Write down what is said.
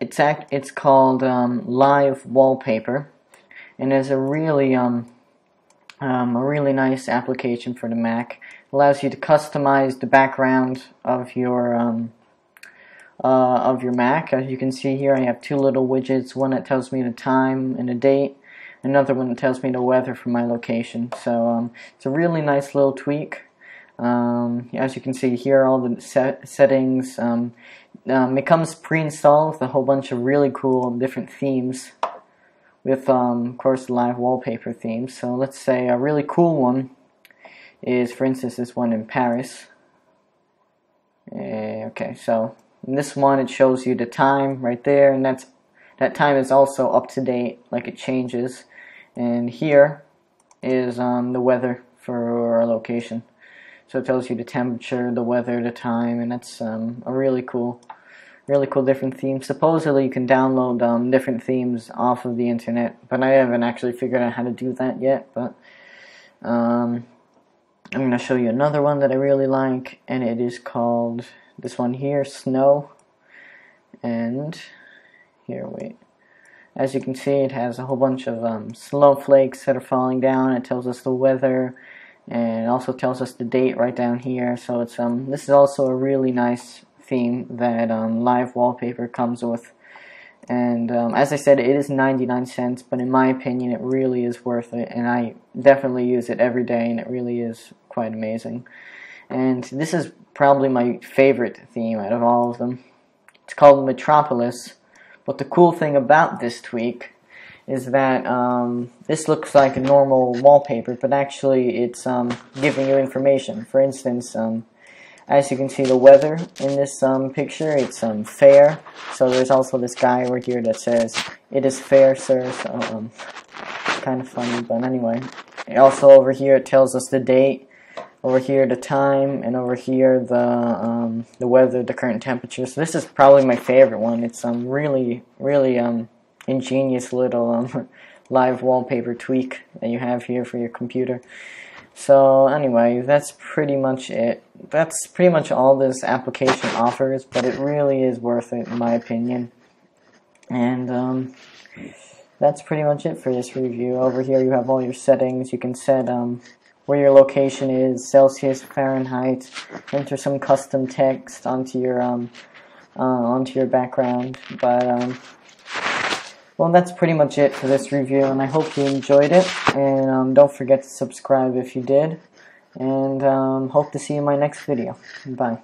it's act it's called um, Live Wallpaper, and it's a really um, um, a really nice application for the Mac. Allows you to customize the background of your um, uh, of your Mac. As you can see here, I have two little widgets. One that tells me the time and the date. Another one that tells me the weather for my location. So um, it's a really nice little tweak. Um, as you can see here, all the set settings. Um, it comes pre-installed with a whole bunch of really cool different themes with, um, of course, live wallpaper themes. So let's say a really cool one is, for instance, this one in Paris. Uh, okay, so in this one it shows you the time right there, and that's that time is also up to date, like it changes. And here is um, the weather for our location. So it tells you the temperature, the weather, the time, and that's um, a really cool, really cool different theme. Supposedly you can download um, different themes off of the internet, but I haven't actually figured out how to do that yet. But um, I'm going to show you another one that I really like, and it is called this one here, Snow. And here, wait. As you can see, it has a whole bunch of um, snowflakes that are falling down. It tells us the weather and it also tells us the date right down here. So it's um this is also a really nice theme that um, live wallpaper comes with. And um, as I said it is 99 cents but in my opinion it really is worth it. And I definitely use it every day and it really is quite amazing. And this is probably my favorite theme out of all of them. It's called Metropolis. But the cool thing about this tweak is that um, this looks like a normal wallpaper, but actually it's um, giving you information. For instance, um, as you can see the weather in this um, picture, it's um, fair. So there's also this guy over here that says, it is fair, sir. So um, it's kind of funny, but anyway. Also over here it tells us the date, over here the time, and over here the the weather, the current temperature. So this is probably my favorite one. It's um really, really um ingenious little um, live wallpaper tweak that you have here for your computer. So anyway, that's pretty much it. That's pretty much all this application offers, but it really is worth it in my opinion. And um, that's pretty much it for this review. Over here you have all your settings. You can set um, where your location is, Celsius, Fahrenheit, enter some custom text onto your um, uh, onto your background. But um, well, that's pretty much it for this review, and I hope you enjoyed it. And um, don't forget to subscribe if you did. And um, hope to see you in my next video. Bye.